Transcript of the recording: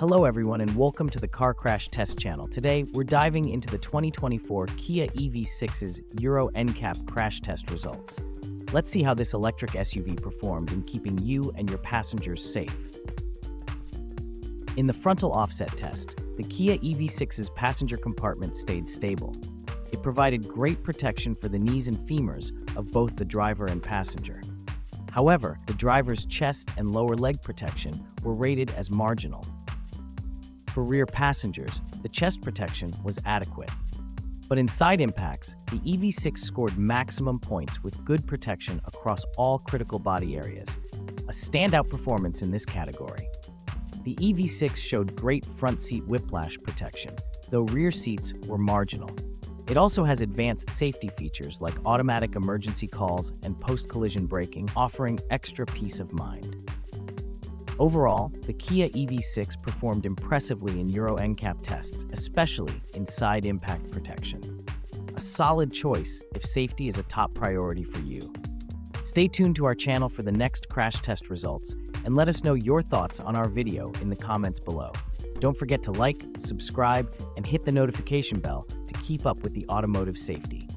Hello everyone and welcome to the Car Crash Test Channel. Today, we're diving into the 2024 Kia EV6's Euro NCAP crash test results. Let's see how this electric SUV performed in keeping you and your passengers safe. In the frontal offset test, the Kia EV6's passenger compartment stayed stable. It provided great protection for the knees and femurs of both the driver and passenger. However, the driver's chest and lower leg protection were rated as marginal. For rear passengers, the chest protection was adequate. But in side impacts, the EV6 scored maximum points with good protection across all critical body areas, a standout performance in this category. The EV6 showed great front seat whiplash protection, though rear seats were marginal. It also has advanced safety features like automatic emergency calls and post-collision braking, offering extra peace of mind. Overall, the Kia EV6 performed impressively in Euro NCAP tests, especially in side impact protection. A solid choice if safety is a top priority for you. Stay tuned to our channel for the next crash test results and let us know your thoughts on our video in the comments below. Don't forget to like, subscribe, and hit the notification bell to keep up with the automotive safety.